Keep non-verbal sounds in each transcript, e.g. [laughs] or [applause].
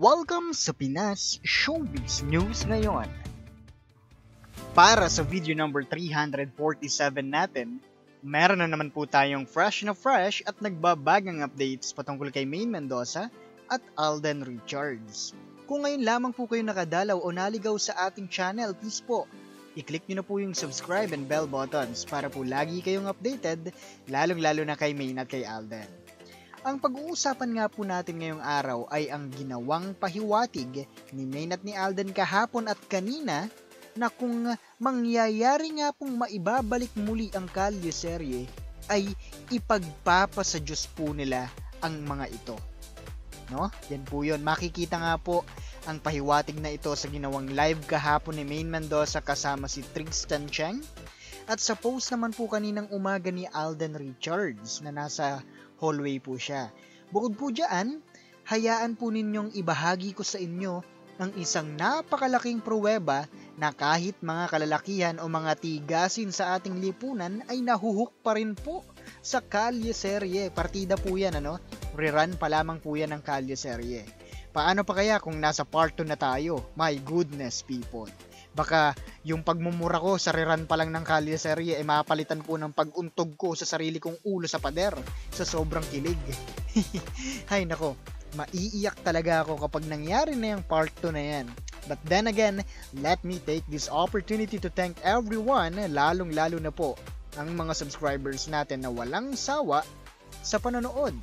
Welcome sa Pinas Showbiz News ngayon. Para sa video number 347 natin, meron na naman po tayong fresh na fresh at nagbabagang updates patungkol kay Maine Mendoza at Alden Richards. Kung ngayon lamang po kayo nakadalaw o naligaw sa ating channel, please po, i-click nyo na po yung subscribe and bell buttons para po lagi kayong updated, lalong-lalo na kay Maine at kay Alden. Ang pag-uusapan nga po natin ngayong araw ay ang ginawang pahiwatig ni at ni Alden kahapon at kanina na kung mangyayari nga pong maibabalik muli ang kalyeserye ay ipagpapa sa Diyos po nila ang mga ito. No? Yan po yun. Makikita nga po ang pahiwatig na ito sa ginawang live kahapon ni Maine Mendoza kasama si Tristan Cheng. At sa post naman po kaninang umaga ni Alden Richards na nasa hallway po siya. Bukod po dyan, hayaan po ninyong ibahagi ko sa inyo ang isang napakalaking pruweba na kahit mga kalalakihan o mga tigasin sa ating lipunan ay nahuhuk pa rin po sa kalye serye. Partida po yan, ano? Rerun pa lamang po yan ng kalye serye. Paano pa kaya kung nasa part 2 na tayo? My goodness, people. Baka yung pagmumura ko sa rerun pa lang ng kalye serye ay eh, mapalitan po ng paguntog ko sa sarili kong ulo sa pader sa sobrang kilig. [laughs] Hay nako, maiiyak talaga ako kapag nangyari na yung part 2 na yan. But then again, let me take this opportunity to thank everyone, lalong-lalo na po ang mga subscribers natin na walang sawa sa panonood.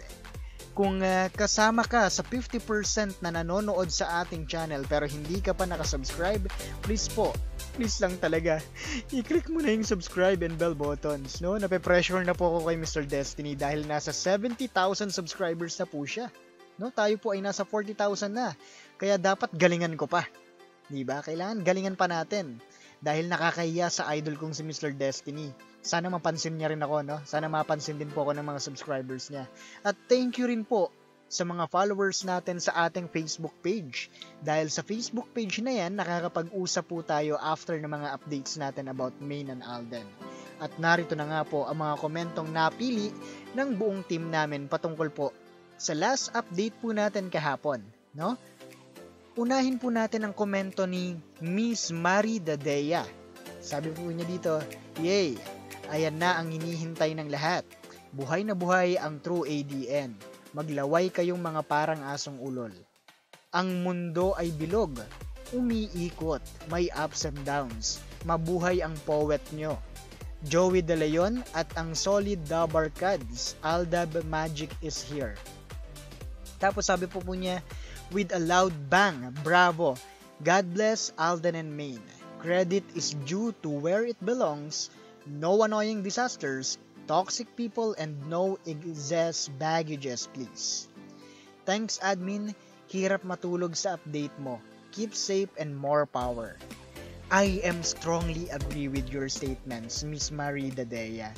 Kung uh, kasama ka sa 50% na nanonood sa ating channel pero hindi ka pa nakasubscribe, please po, please lang talaga, [laughs] i-click mo na yung subscribe and bell buttons. No? Nape-pressure na po ako kay Mr. Destiny dahil nasa 70,000 subscribers na po siya. No? Tayo po ay nasa 40,000 na. Kaya dapat galingan ko pa. 'Di ba? Kailangan galingan pa natin dahil nakakahiya sa idol kong si Mr. Destiny sana mapansin niya rin ako, no? Sana mapansin din po ako ng mga subscribers niya. At thank you rin po sa mga followers natin sa ating Facebook page. Dahil sa Facebook page na yan, nakakapag-usap po tayo after ng mga updates natin about Main and Alden. At narito na nga po ang mga komentong napili ng buong team namin patungkol po sa last update po natin kahapon. No? Unahin po natin ang komento ni Miss Marie Dadea. Sabi po niya dito, Yay! Ayan na ang hinihintay ng lahat. Buhay na buhay ang true ADN. Maglaway kayong mga parang asong ulol. Ang mundo ay bilog, umiikot, may ups and downs. Mabuhay ang poet nyo. Joey De Leon at ang solid Dabarkads, Aldab Magic is here. Tapos sabi po po niya, with a loud bang, bravo, God bless Alden and Maine. Credit is due to where it belongs no annoying disasters, toxic people, and no excess baggages, please. Thanks, admin. Hirap matulog sa update mo. Keep safe and more power. I am strongly agree with your statements, Miss Marie Dadea.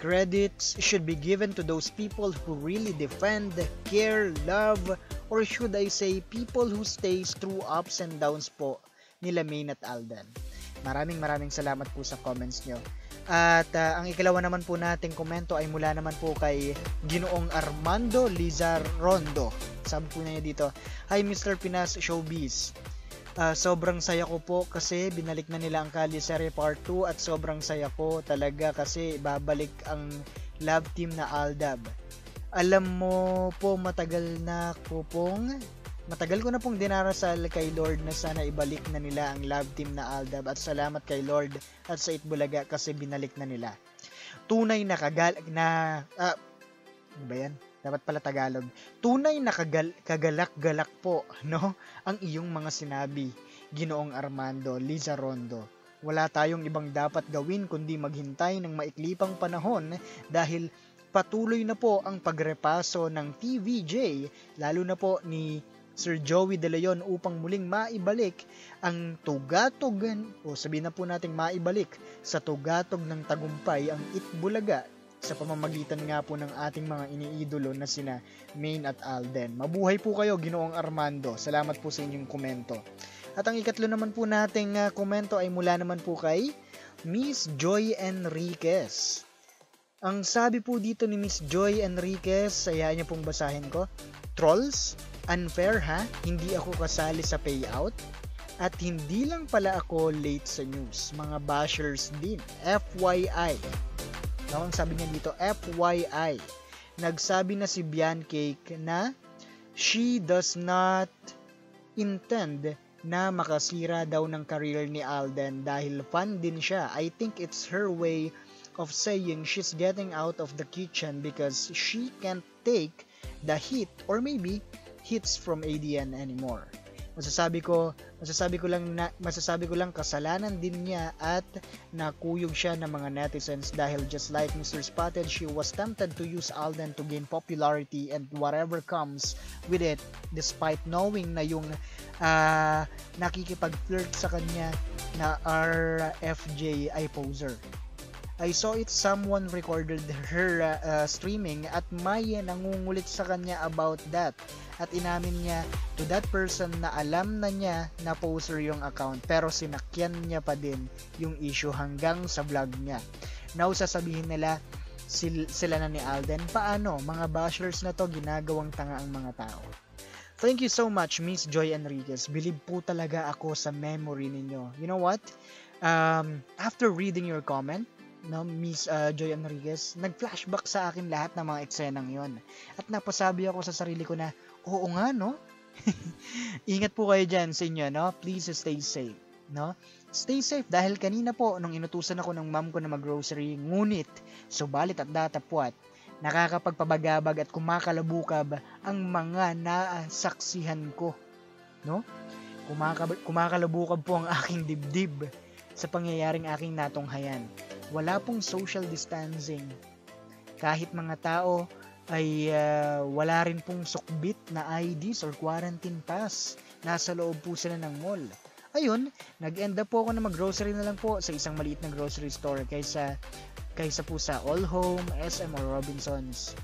Credits should be given to those people who really defend, care, love, or should I say, people who stays through ups and downs po nila Maine at Alden. Maraming maraming salamat po sa comments nyo. At uh, ang ikalawa naman po nating komento ay mula naman po kay Ginoong Armando Lizar Rondo. Sabi po niya dito, Hi Mr. Pinas Showbiz. Uh, sobrang saya ko po kasi binalik na nila ang Kali Serie Part 2 at sobrang saya ko talaga kasi babalik ang love team na Aldab. Alam mo po matagal na ko pong Matagal ko na pong dinarasal kay Lord na sana ibalik na nila ang love team na Aldab at salamat kay Lord at sa Itbulaga kasi binalik na nila. Tunay na kagal na uh, ano ba yan? Dapat pala Tagalog. Tunay na kagal, kagalak-galak po, no? Ang iyong mga sinabi, Ginoong Armando, Liza Rondo. Wala tayong ibang dapat gawin kundi maghintay ng maiklipang panahon dahil patuloy na po ang pagrepaso ng TVJ, lalo na po ni Sir Joey De Leon upang muling maibalik ang tugatogan o sabihin na po nating maibalik sa tugatog ng tagumpay ang Itbulaga sa pamamagitan nga po ng ating mga iniidolo na sina Main at Alden. Mabuhay po kayo, Ginoong Armando. Salamat po sa inyong komento. At ang ikatlo naman po nating uh, komento ay mula naman po kay Miss Joy Enriquez. Ang sabi po dito ni Miss Joy Enriquez, ayahan niyo pong basahin ko, Trolls, Unfair ha? Hindi ako kasali sa payout? At hindi lang pala ako late sa news, mga bashers din. FYI. No, ang sabi niya dito, FYI. Nagsabi na si Biancake na she does not intend na makasira daw ng career ni Alden dahil fan din siya. I think it's her way of saying she's getting out of the kitchen because she can't take the heat or maybe hits from ADN anymore masasabi ko masasabi ko lang na, masasabi ko lang kasalanan din niya at nakuyog siya ng mga netizens dahil just like Mr. Spotted she was tempted to use Alden to gain popularity and whatever comes with it despite knowing na yung uh, nakikipag-flirt sa kanya na RFJ ay poser I saw it someone recorded her uh, uh, streaming at may nangungulit sa kanya about that at inamin niya to that person na alam na niya na poser yung account pero sinakyan niya pa din yung issue hanggang sa vlog niya. Now sasabihin nila sil- sila na ni Alden, paano mga bashers na to ginagawang tanga ang mga tao. Thank you so much Miss Joy Enriquez. Believe po talaga ako sa memory ninyo. You know what? Um, after reading your comment, no, Miss uh, Joy Enriquez, nag-flashback sa akin lahat ng mga eksenang yon. At napasabi ako sa sarili ko na, Oo nga, no? [laughs] Ingat po kayo dyan sa inyo, no? Please stay safe, no? Stay safe dahil kanina po nung inutusan ako ng mom ko na mag-grocery, ngunit, subalit at datapwat, nakakapagpabagabag at kumakalabukab ang mga nasaksihan ko, no? Kumakab- kumakalabukab po ang aking dibdib sa pangyayaring aking natunghayan. Wala pong social distancing. Kahit mga tao ay uh, wala rin pong sukbit na IDs or quarantine pass. Nasa loob po sila ng mall. Ayun, nag-end up po ako na mag-grocery na lang po sa isang maliit na grocery store kaysa kaysa po sa All Home, SM or Robinsons.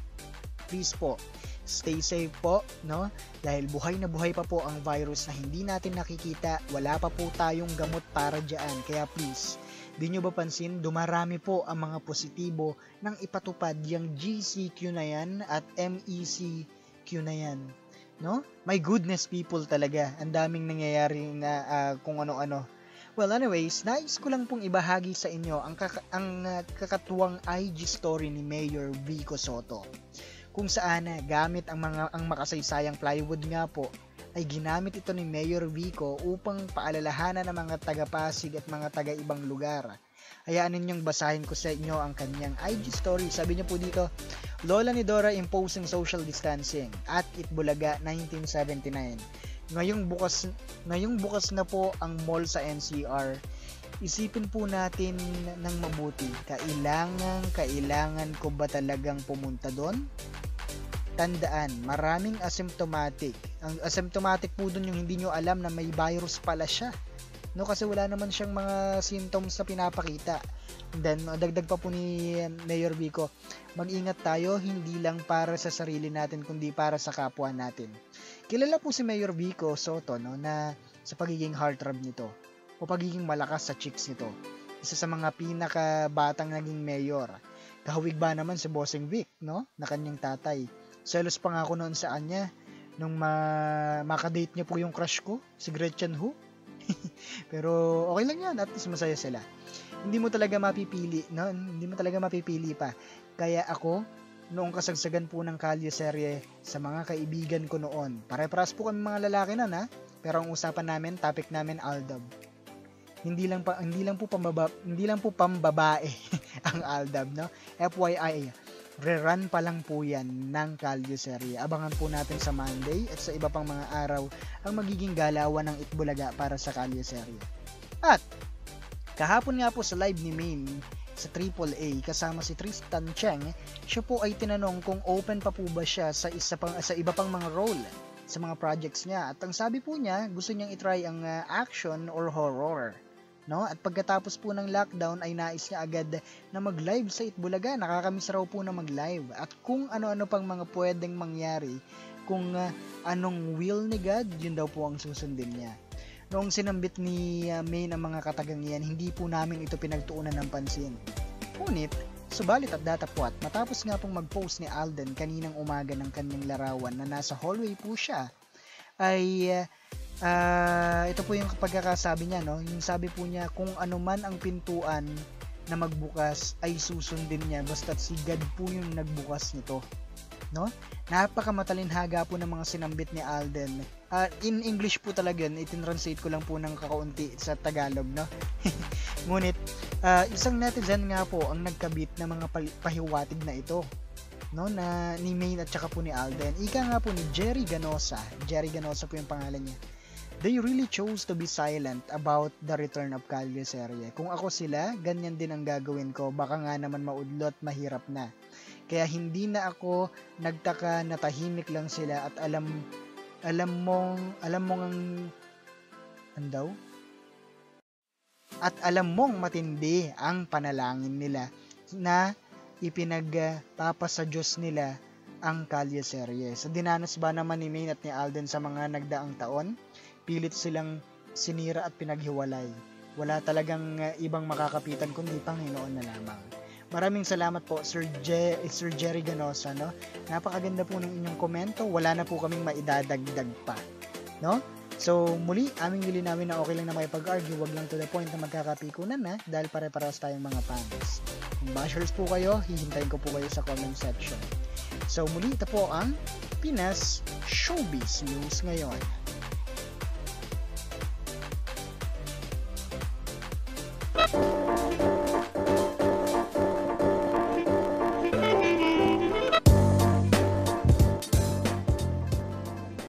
Please po, stay safe po, no? Dahil buhay na buhay pa po ang virus na hindi natin nakikita, wala pa po tayong gamot para diyan. Kaya please, Di nyo ba pansin, dumarami po ang mga positibo nang ipatupad yung GCQ na yan at MECQ na yan. No? My goodness people talaga. Ang daming nangyayari na uh, kung ano-ano. Well, anyways, nais ko lang pong ibahagi sa inyo ang, kaka- ang uh, kakatuwang IG story ni Mayor Vico Soto. Kung saan uh, gamit ang mga ang makasaysayang plywood nga po ay ginamit ito ni Mayor Vico upang paalalahanan ng mga taga-Pasig at mga taga-ibang lugar. Hayaan ninyong basahin ko sa inyo ang kanyang IG story. Sabi niya po dito, Lola ni Dora imposing social distancing at Itbulaga 1979. Ngayong bukas ngayong bukas na po ang mall sa NCR. Isipin po natin ng mabuti, kailangan kailangan ko ba talagang pumunta doon? Tandaan, maraming asymptomatic. Ang asymptomatic po dun yung hindi nyo alam na may virus pala siya. No, kasi wala naman siyang mga symptoms na pinapakita. then, dagdag pa po ni Mayor Vico, mag-ingat tayo hindi lang para sa sarili natin kundi para sa kapwa natin. Kilala po si Mayor Vico Soto no, na sa pagiging heartthrob nito o pagiging malakas sa chicks nito. Isa sa mga pinakabatang naging mayor. Kahawig ba naman si Bossing Vic, no? Na kanyang tatay. Selos pa nga ako noon sa kanya nung ma- makadate niya po yung crush ko, si Gretchen Hu. [laughs] Pero okay lang yan, at least masaya sila. Hindi mo talaga mapipili, no? Hindi mo talaga mapipili pa. Kaya ako, noong kasagsagan po ng Kalye serye sa mga kaibigan ko noon. Pare-paras po kami mga lalaki na na, pero ang usapan namin, topic namin Aldab. Hindi lang pa hindi lang po pambaba, hindi lang po pambabae [laughs] ang Aldab, no? FYI, Rerun pa lang po yan ng Caldio Serie. Abangan po natin sa Monday at sa iba pang mga araw ang magiging galawan ng Itbulaga para sa Caldio Serie. At kahapon nga po sa live ni Main sa AAA kasama si Tristan Cheng, siya po ay tinanong kung open pa po ba siya sa isa pang sa iba pang mga role sa mga projects niya. At ang sabi po niya, gusto niyang itry ang uh, action or horror no? At pagkatapos po ng lockdown ay nais niya agad na mag-live sa Itbulaga. Nakakamiss raw po na mag-live. At kung ano-ano pang mga pwedeng mangyari, kung uh, anong will ni God, yun daw po ang susundin niya. Noong sinambit ni uh, May ng mga katagangian, hindi po namin ito pinagtuunan ng pansin. Ngunit, subalit at datapwat, matapos nga pong mag-post ni Alden kaninang umaga ng kanyang larawan na nasa hallway po siya ay uh, ito po yung pagkakasabi niya no yung sabi po niya kung ano man ang pintuan na magbukas ay susundin niya basta si God po yung nagbukas nito no Napakamatalinhaga po ng mga sinambit ni Alden. Uh, in English po talaga yun, itinranslate ko lang po ng kakaunti sa Tagalog, no? [laughs] Ngunit, uh, isang netizen nga po ang nagkabit ng mga pahiwatig na ito no na ni Maine at saka po ni Alden. Ika nga po ni Jerry Ganosa. Jerry Ganosa po yung pangalan niya. They really chose to be silent about the return of Calio Serie. Kung ako sila, ganyan din ang gagawin ko. Baka nga naman maudlot, mahirap na. Kaya hindi na ako nagtaka na tahimik lang sila at alam alam mong alam mong ang andaw at alam mong matindi ang panalangin nila na ipinagpapa sa Diyos nila ang kalye serye. Sa dinanas ba naman ni Maine at ni Alden sa mga nagdaang taon, pilit silang sinira at pinaghiwalay. Wala talagang ibang makakapitan kundi Panginoon na lamang. Maraming salamat po Sir, Je, Sir Jerry Ganosa no. Napakaganda po ng inyong komento. Wala na po kaming maidadagdag pa. No? So, muli, aming namin na okay lang na makipag-argue, wag lang to the point na magkakapikunan na dahil pare-paras tayong mga fans. Kung bashers po kayo, hihintayin ko po kayo sa comment section. So, muli, ito po ang Pinas Showbiz News ngayon.